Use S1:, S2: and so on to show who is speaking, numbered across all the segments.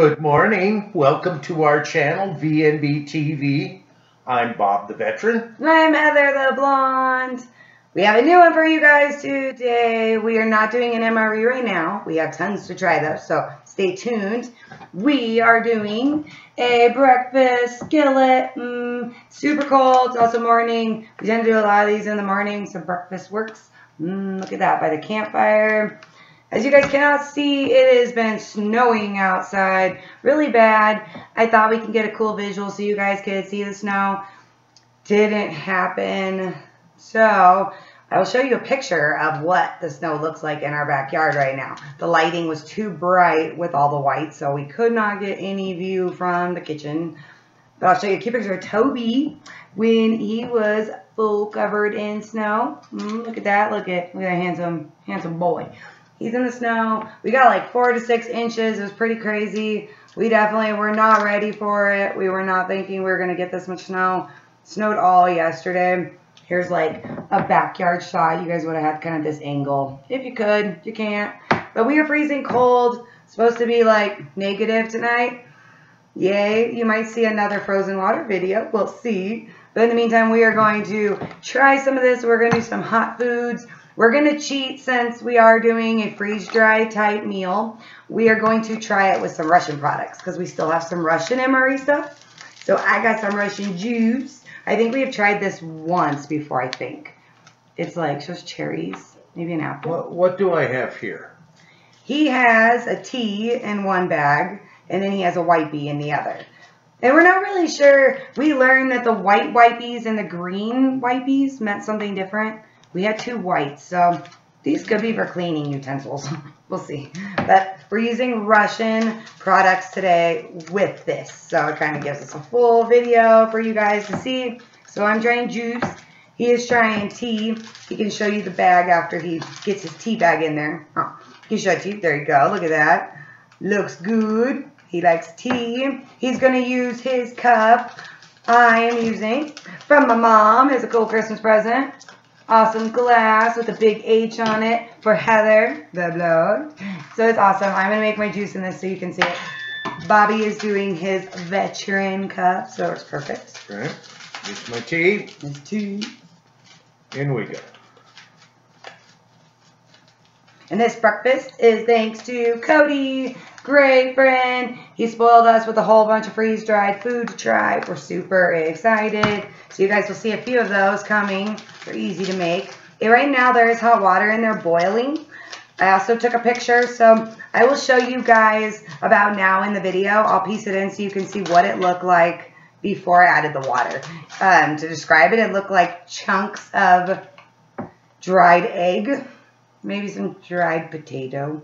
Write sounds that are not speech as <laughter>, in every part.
S1: Good morning. Welcome to our channel, VNB TV. I'm Bob the Veteran.
S2: I'm Heather the Blonde. We have a new one for you guys today. We are not doing an MRE right now. We have tons to try though, so stay tuned. We are doing a breakfast skillet. Mm, super cold. It's also morning. We tend to do a lot of these in the morning, so breakfast works. Mm, look at that by the campfire. As you guys cannot see, it has been snowing outside really bad. I thought we can get a cool visual so you guys could see the snow. Didn't happen. So I will show you a picture of what the snow looks like in our backyard right now. The lighting was too bright with all the white, so we could not get any view from the kitchen. But I'll show you a cute picture of Toby when he was full covered in snow. Mm, look at that. Look at, look at that handsome, handsome boy. He's in the snow. We got like four to six inches. It was pretty crazy. We definitely were not ready for it. We were not thinking we were going to get this much snow. Snowed all yesterday. Here's like a backyard shot. You guys would have had kind of this angle. If you could, you can't. But we are freezing cold. Supposed to be like negative tonight. Yay. You might see another frozen water video. We'll see. But in the meantime, we are going to try some of this. We're going to do some hot foods. We're going to cheat since we are doing a freeze-dry type meal. We are going to try it with some Russian products because we still have some Russian MRE stuff. So I got some Russian juice. I think we have tried this once before, I think. It's like just cherries, maybe an apple.
S1: What, what do I have here?
S2: He has a tea in one bag, and then he has a wipey in the other. And we're not really sure. We learned that the white wipies and the green wipies meant something different. We had two whites, so these could be for cleaning utensils. <laughs> we'll see. But we're using Russian products today with this. So it kind of gives us a full video for you guys to see. So I'm trying juice. He is trying tea. He can show you the bag after he gets his tea bag in there. Oh, he can show you. There you go. Look at that. Looks good. He likes tea. He's going to use his cup I am using from my mom as a cool Christmas present. Awesome glass with a big H on it for Heather, the blog. So it's awesome. I'm going to make my juice in this so you can see it. Bobby is doing his veteran cup, so it's perfect.
S1: All right. Here's my tea.
S2: It's tea.
S1: In we go.
S2: And this breakfast is thanks to Cody, great friend. He spoiled us with a whole bunch of freeze-dried food to try. We're super excited. So you guys will see a few of those coming. They're easy to make. And right now there is hot water in there boiling. I also took a picture, so I will show you guys about now in the video. I'll piece it in so you can see what it looked like before I added the water. Um, to describe it, it looked like chunks of dried egg, maybe some dried potato.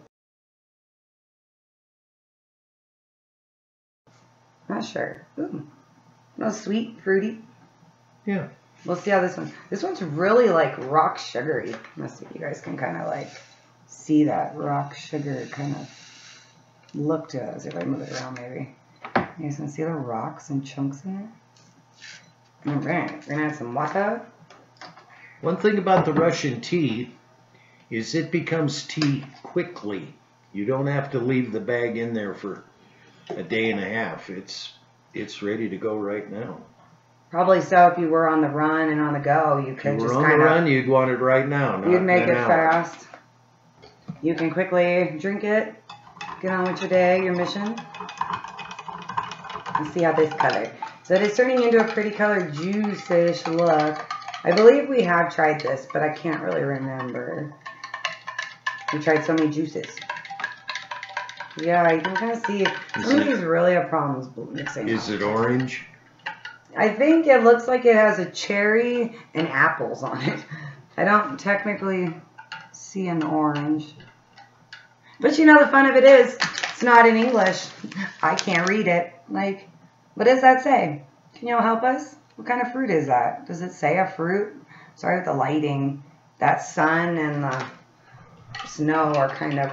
S2: Not sure. Ooh, no sweet, fruity.
S1: Yeah.
S2: We'll see how this one. This one's really like rock sugary. Let's see if you guys can kind of like see that rock sugar kind of look to us. If I move it around, maybe you guys can see the rocks and chunks in there. All right, we're gonna add some water.
S1: One thing about the Russian tea is it becomes tea quickly. You don't have to leave the bag in there for a day and a half. It's it's ready to go right now.
S2: Probably so if you were on the run and on the go, you
S1: If
S2: could
S1: you were
S2: just
S1: on the
S2: kind
S1: run, you'd want it right now. Not
S2: you'd make it
S1: hour.
S2: fast. You can quickly drink it, get on with your day, your mission, and see how this color. So it is turning into a pretty color juice-ish look. I believe we have tried this, but I can't really remember. We tried so many juices. Yeah, you can kind of see
S1: Is
S2: some of these really have problems mixing.
S1: Is it orange?
S2: I think it looks like it has a cherry and apples on it. I don't technically see an orange. But you know the fun of it is, it's not in English. I can't read it. Like, what does that say? Can you help us? What kind of fruit is that? Does it say a fruit? Sorry with the lighting. That sun and the snow are kind of...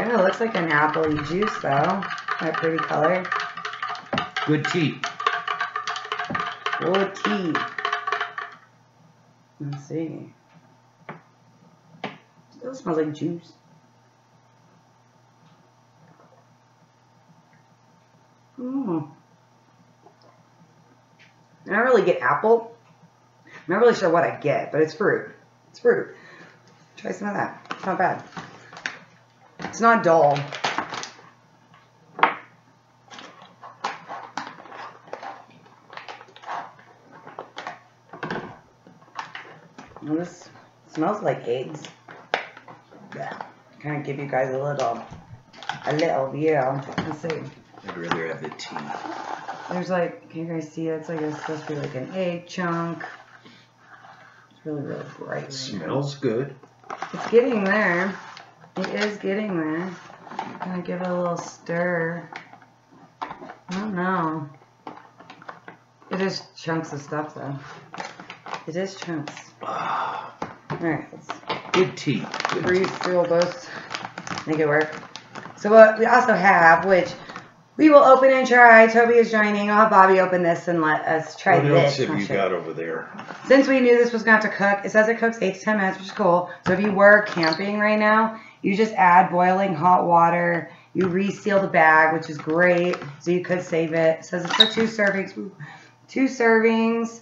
S2: Kind of looks like an apple juice though. That pretty color.
S1: Good tea.
S2: Good tea. Let's see. It smells like juice. Mmm. I don't really get apple. I'm not really sure what I get, but it's fruit. It's fruit. Try some of that. It's not bad. It's not dull. Well, this smells like eggs. Yeah. Kind of give you guys a little, a little view. Let's see.
S1: I'd rather have the tea.
S2: There's like, can you guys see? It's like it's supposed to be like an egg chunk. It's really, really bright.
S1: It
S2: right
S1: smells good.
S2: It's getting there. It is getting there. I'm Gonna give it a little stir. I don't know. It is chunks of stuff though. It is chunks.
S1: Ah,
S2: Alright,
S1: good tea. Good
S2: refill this. Make it work. So what we also have, which we will open and try. Toby is joining. I'll have Bobby open this and let us try
S1: What
S2: this.
S1: else have you got over there?
S2: Since we knew this was going to have to cook, it says it cooks 8 to 10 minutes, which is cool. So if you were camping right now, you just add boiling hot water. You reseal the bag, which is great. So you could save it. It says it's for two servings. Two servings.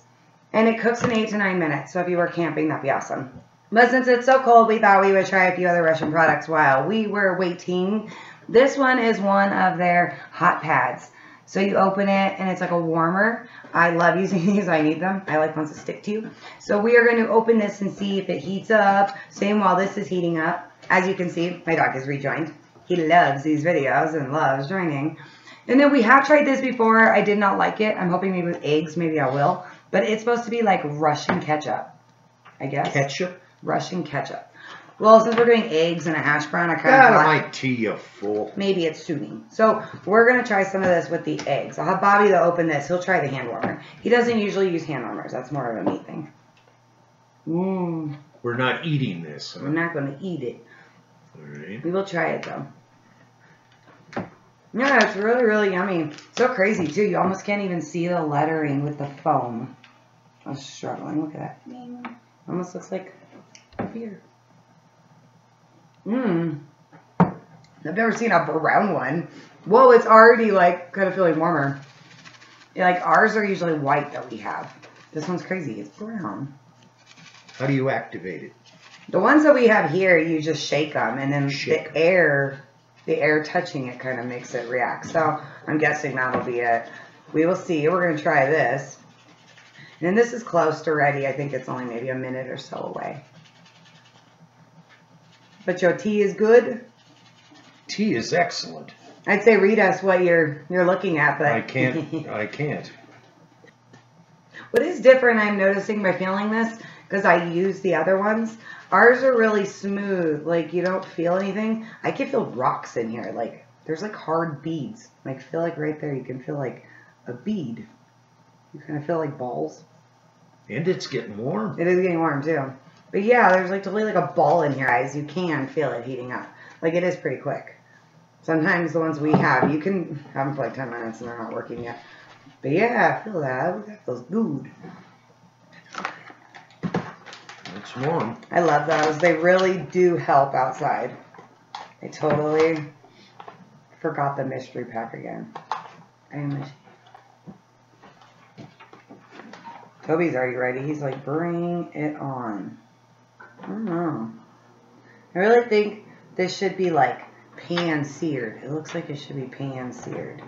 S2: And it cooks in 8 to 9 minutes. So if you were camping, that'd be awesome. But since it's so cold, we thought we would try a few other Russian products while we were waiting. This one is one of their hot pads. So you open it and it's like a warmer. I love using <laughs> these. I need them. I like ones that stick to you. So we are going to open this and see if it heats up. Same while this is heating up. As you can see, my dog has rejoined. He loves these videos and loves joining. And then we have tried this before. I did not like it. I'm hoping maybe with eggs, maybe I will. But it's supposed to be like Russian ketchup, I guess.
S1: Ketchup?
S2: Russian ketchup. Well, since we're doing eggs and a hash brown, I kind of
S1: God,
S2: thought
S1: my tea, you fool.
S2: maybe it's suiting. So we're gonna try some of this with the eggs. I'll have Bobby to open this. He'll try the hand warmer. He doesn't usually use hand warmers. That's more of a meat thing. Mmm.
S1: We're not eating this.
S2: We're not gonna eat it.
S1: All right.
S2: We will try it though. Yeah, it's really, really yummy. So crazy too. You almost can't even see the lettering with the foam. I was struggling. Look at that. Bing. Almost looks like beer. Mmm. I've never seen a brown one. Whoa, it's already like kind of feeling warmer. Yeah, like ours are usually white that we have. This one's crazy. It's brown.
S1: How do you activate it?
S2: The ones that we have here, you just shake them, and then
S1: Shake
S2: the air, the air touching it, kind of makes it react. So I'm guessing that'll be it. We will see. We're gonna try this, and this is close to ready. I think it's only maybe a minute or so away. But your tea is good.
S1: Tea is excellent.
S2: I'd say read us what you're you're looking at, but
S1: I can't. <laughs> I can't.
S2: What is different, I'm noticing by feeling this, because I use the other ones, ours are really smooth. Like, you don't feel anything. I can feel rocks in here. Like, there's like hard beads. Like, feel like right there, you can feel like a bead. You kind of feel like balls.
S1: And it's getting warm.
S2: It is getting warm, too. But yeah, there's like totally like a ball in your eyes. You can feel it heating up. Like, it is pretty quick. Sometimes the ones we have, you can have them for like 10 minutes and they're not working yet. But yeah, I feel that. That feels good. I love those. They really do help outside. I totally forgot the mystery pack again. I miss Toby's already ready. He's like, bring it on. I don't know. I really think this should be like pan seared. It looks like it should be pan seared.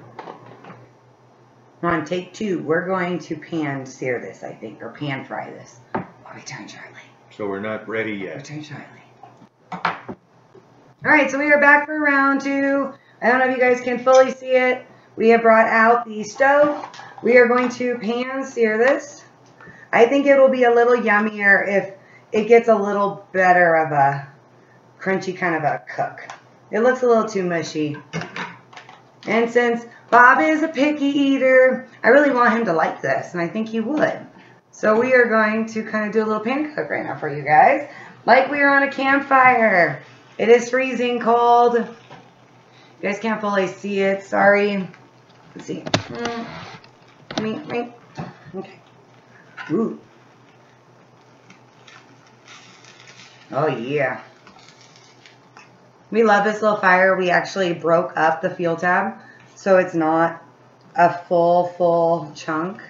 S2: On take two, we're going to pan sear this, I think, or pan fry this. Oh, return shortly.
S1: So we're not ready yet.
S2: All right, so we are back for round two. I don't know if you guys can fully see it. We have brought out the stove. We are going to pan sear this. I think it will be a little yummier if it gets a little better of a crunchy kind of a cook. It looks a little too mushy. And since Bob is a picky eater, I really want him to like this, and I think he would. So we are going to kind of do a little pan cook right now for you guys. Like we are on a campfire. It is freezing cold. You guys can't fully see it. Sorry. Let's see. Mm. Wink. Okay. Ooh. Oh yeah. We love this little fire. We actually broke up the fuel tab so it's not a full, full chunk.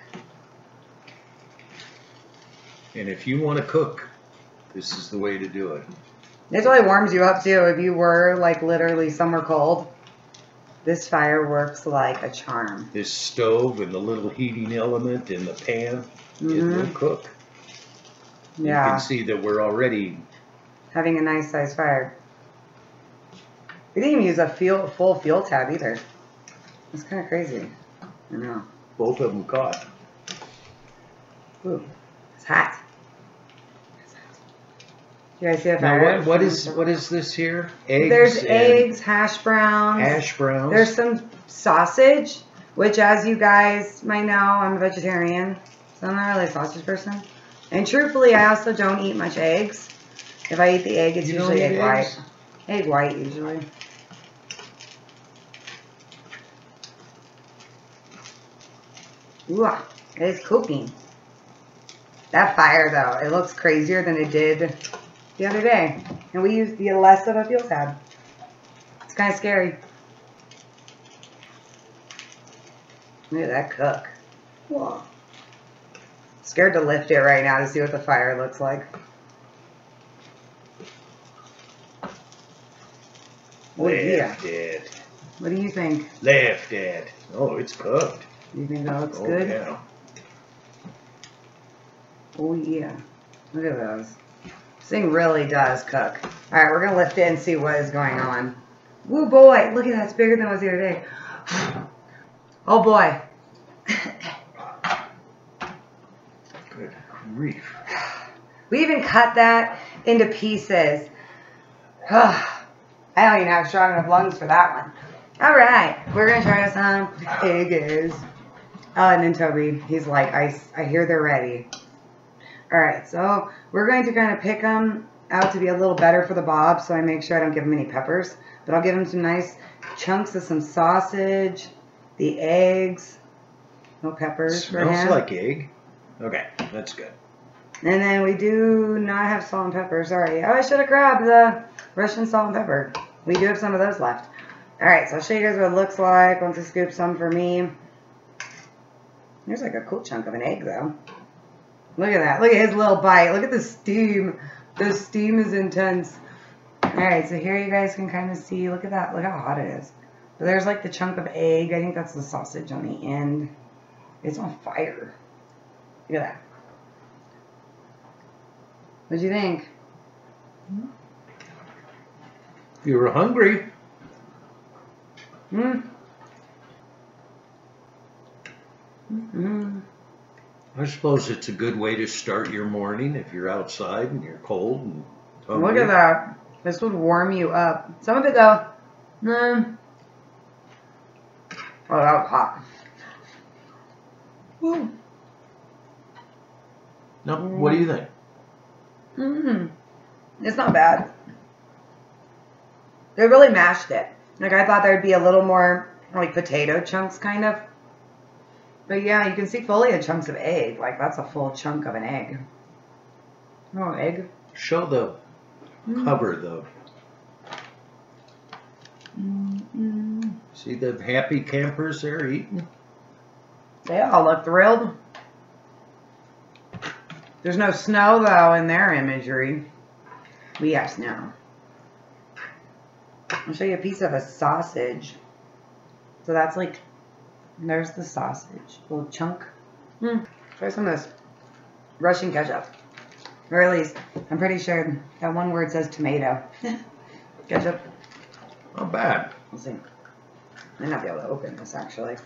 S1: And if you want to cook, this is the way to do it.
S2: This really warms you up too. If you were like literally somewhere cold, this fire works like a charm.
S1: This stove and the little heating element in the pan, it
S2: Mhm.
S1: will cook. You
S2: Yeah,
S1: can see that we're already,
S2: having a nice size fire. We didn't even use a fuel, full fuel tab either. It's kind of crazy. I know.
S1: both of them caught.
S2: Ooh, it's hot. You guys see the
S1: Now,
S2: fire?
S1: what, what is, what is this here? Eggs
S2: There's
S1: and
S2: eggs, hash browns.
S1: Hash browns?
S2: There's some sausage, which, as you guys might know, I'm a vegetarian, so I'm not really a sausage person. And truthfully, I also don't eat much eggs. If I eat the egg, it's
S1: You don't
S2: usually
S1: eat
S2: egg white. Egg white, usually. Ooh, ah, it is cooking. That fire, though, it looks crazier than it did the other day. And we used the less of a fuel tab. It's kind of scary. Look at that cook. Whoa. Scared to lift it right now to see what the fire looks like. Oh yeah.
S1: It.
S2: What do you think?
S1: Left it. Oh, it's cooked.
S2: You think that looks
S1: oh,
S2: good?
S1: Yeah.
S2: Oh yeah. Look at those. This thing really does cook. Alright, we're gonna lift it and see what is going on. Woo boy! Look at that, it's bigger than it was the other day. Oh boy.
S1: Good grief.
S2: We even cut that into pieces. <sighs> I don't even have strong enough lungs for that one. All right, we're gonna try some eggs. Oh, and then Toby, he's like, I, I hear they're ready. All right, so we're going to kind of pick them out to be a little better for the bob, so I make sure I don't give him any peppers. But I'll give him some nice chunks of some sausage, the eggs, no peppers for
S1: Smells
S2: him.
S1: like egg. Okay, that's good.
S2: And then we do not have salt and pepper. Sorry. Oh, I should have grabbed the Russian salt and pepper. We do have some of those left. All right, so I'll show you guys what it looks like once I scoop some for me. There's like a cool chunk of an egg, though. Look at that. Look at his little bite. Look at the steam. The steam is intense. All right, so here you guys can kind of see. Look at that. Look how hot it is. But there's like the chunk of egg. I think that's the sausage on the end. It's on fire. Look at that. What'd you think?
S1: You were hungry,
S2: Hmm? Mm-hmm.
S1: I suppose it's a good way to start your morning if you're outside and you're cold and
S2: Look at that. This would warm you up. Some of it though, mm. Oh, that was hot. Ooh.
S1: No, what do you think?
S2: Mm. It's not bad. They really mashed it. Like I thought there'd be a little more like potato chunks kind of. But yeah, you can see fully the chunks of egg. Like that's a full chunk of an egg. Oh, egg.
S1: Show the
S2: Mm.
S1: cover though.
S2: Mm-mm.
S1: See the happy campers there eating?
S2: They all look thrilled. There's no snow though in their imagery. We have snow. I'll show you a piece of a sausage. So that's like, there's the sausage, little chunk. Mm. Try some of this Russian ketchup. Or at least, I'm pretty sure that one word says tomato. <laughs> ketchup.
S1: Not bad.
S2: We'll see. I might not be able to open this actually.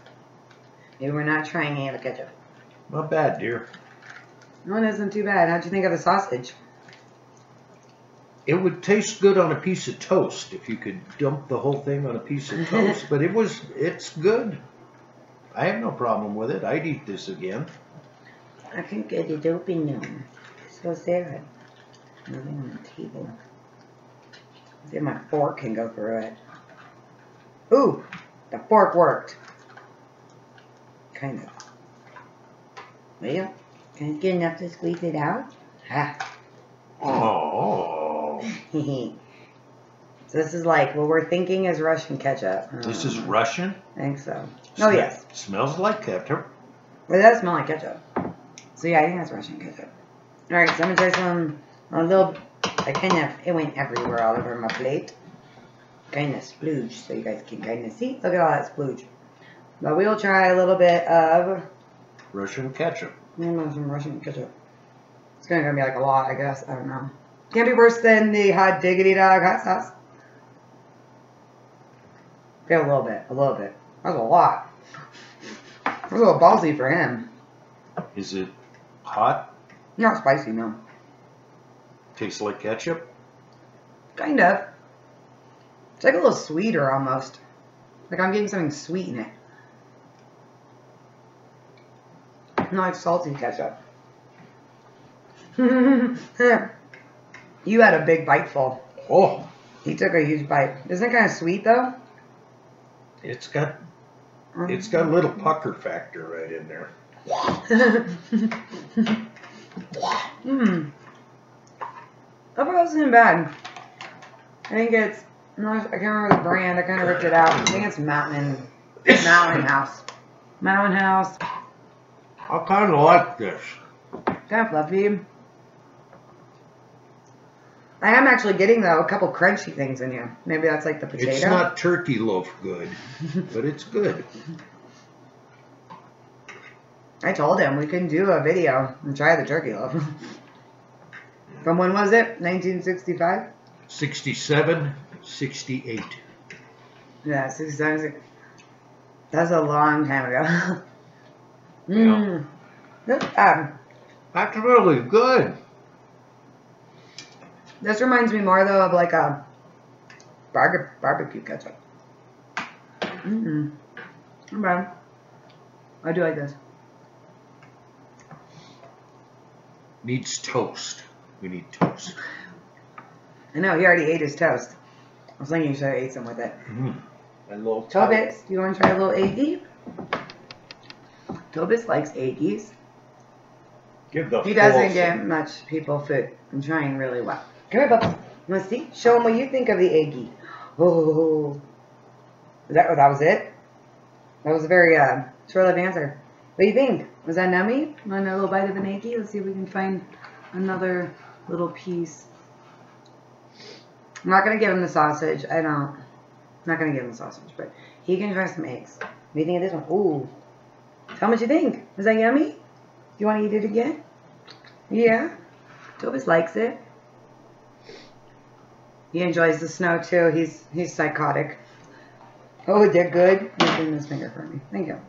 S2: Maybe we're not trying any of the ketchup.
S1: Not bad, dear.
S2: No, it isn't too bad. How'd you think of the sausage?
S1: It would taste good on a piece of toast if you could dump the whole thing on a piece of <laughs> toast, but it was, it's good. I have no problem with it. I'd eat this again.
S2: I can get it open now. So sad. Moving on the table. See if my fork can go through it. Ooh, the fork worked. Kind of. Well, can it get enough to squeeze it out? Ha.
S1: Oh. <laughs>
S2: so this is like what we're thinking is Russian ketchup. Don't
S1: This is. Russian?
S2: I think so. Oh yes,
S1: Smells like ketchup.
S2: it does smell like ketchup. So yeah, I think that's Russian ketchup. All right, so I'm gonna try some a little. I kind of it went everywhere all over my plate. Kind of splooge, so you guys can kind of see. Look at all that splooge. But we'll try a little bit of
S1: Russian ketchup.
S2: I don't know, some Russian ketchup. It's gonna, gonna be like a lot, I guess. I don't know. Can't be worse than the hot diggity dog hot sauce. Okay, a little bit, a little bit. That's a lot. That's a little ballsy for him.
S1: Is it hot?
S2: Not spicy, no.
S1: Tastes like ketchup?
S2: Kind of. It's like a little sweeter almost. Like I'm getting something sweet in it. Not like salty ketchup. <laughs> you had a big bite full.
S1: Oh,
S2: He took a huge bite. Isn't it kind of sweet though?
S1: It's got it's got a little pucker factor right in there.
S2: Hmm. That wasn't bad. I think it's. I can't remember the brand. I kind of ripped it out. I think it's Mountain Mountain House. Mountain House.
S1: I kind of like this.
S2: Kind of fluffy. I am actually getting though a couple crunchy things in here. Maybe that's like the potato.
S1: It's not turkey loaf good, but it's good.
S2: I told him we couldn't do a video and try the turkey loaf. From when was it? 1965?
S1: 67, 68.
S2: Yeah, 67. That's a long time ago. <laughs>
S1: Yeah.
S2: Mmm. Um,
S1: That's really good.
S2: This reminds me more though of like a barbe- barbecue ketchup. Mm-mm. Okay. I do like this.
S1: Needs toast. We need toast.
S2: I know, he already ate his toast. I was thinking you should have ate some with it.
S1: Mm. A little
S2: Tobis, do you want to try a little eggie? Tobis likes eggies.
S1: Give the
S2: He doesn't
S1: full-
S2: get much people food. I'm trying really well. Come here, Bubba. You want to see? Show him what you think of the eggie. Oh. That, that was it? That was a very uh, short-lived answer. What do you think? Was that nummy? Want a little bite of an eggie? Let's see if we can find another little piece. I'm not going to give him the sausage. I don't. I'm not going to give him the sausage, but he can try some eggs. What do you think of this one? Ooh. Tell me what you think. Was that yummy? Do you want to eat it again? Yeah. Tobis likes it. He enjoys the snow too. He's he's psychotic. Oh, they're good. He's doing this finger for me. Thank you.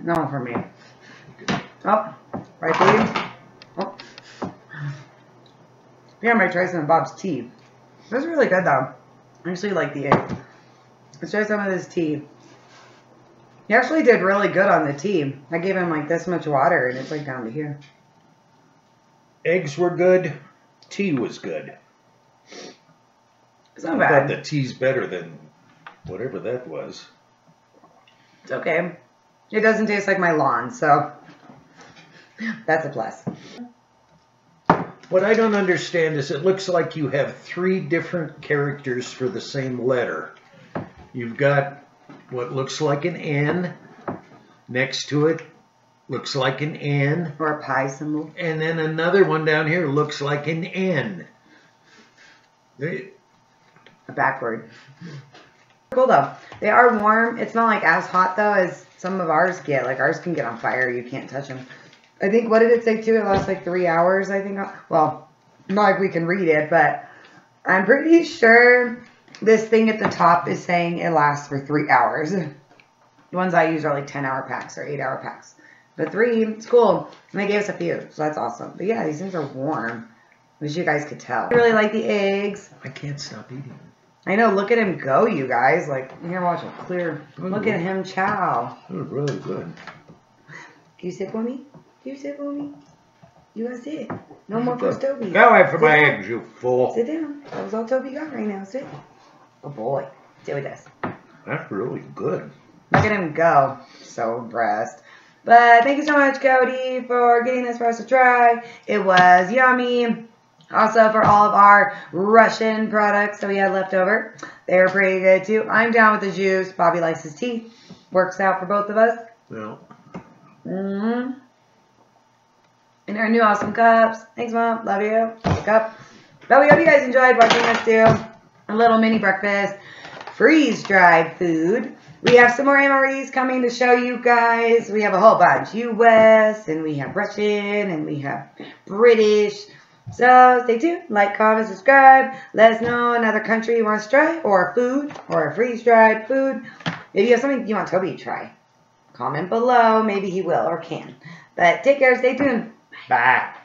S2: No for me. Oh, right. Oh. Yeah, I might try some of Bob's tea. That's really good though. I actually like the egg. Let's try some of this tea. He actually did really good on the tea. I gave him like this much water and it's like down to here.
S1: Eggs were good. Tea was good.
S2: It's not
S1: I thought
S2: bad.
S1: the tea's better than whatever that was.
S2: It's okay. It doesn't taste like my lawn, so <laughs> that's a plus.
S1: What I don't understand is it looks like you have three different characters for the same letter. You've got what looks like an N. Next to it looks like an N.
S2: Or a pie symbol.
S1: And then another one down here looks like an N. They,
S2: A backward. Cool though. They are warm. It's not like as hot though as some of ours get. Like ours can get on fire. You can't touch them. I think what did it say too? It lasts like three hours. I think. Well, not like we can read it, but I'm pretty sure this thing at the top is saying it lasts for three hours. The ones I use are like 10 hour packs or 8 hour packs. But three, it's cool. And they gave us a few, so that's awesome. But yeah, these things are warm, as you guys could tell. I really like the eggs.
S1: I can't stop eating.
S2: I know, look at him go, you guys. Like, here, watch him clear. Look at him chow.
S1: They're really good.
S2: Can you sit for me? You sit for me? You to sit? No more for Toby.
S1: Go away from my
S2: Sit
S1: eggs, you fool.
S2: Sit down. That was all Toby got right now. Sit. Oh boy. Sit with us.
S1: That's really good.
S2: Look at him go. So impressed. But thank you so much, Cody, for getting this for us to try. It was yummy. Also, for all of our Russian products that we had left over, they were pretty good too. I'm down with the juice. Bobby likes his tea. Works out for both of us.
S1: Well,
S2: Mm-hmm. Our new awesome cups. Thanks, Mom. Love you. Cup. But we hope you guys enjoyed watching us do a little mini breakfast freeze-dried food. We have some more MREs coming to show you guys. We have a whole bunch. U.S. and we have Russian and we have British. So stay tuned. Like, comment, subscribe. Let us know another country you want to try or food or a freeze-dried food. If you have something you want Toby to try, comment below. Maybe he will or can. But take care. Stay tuned.
S1: Bye.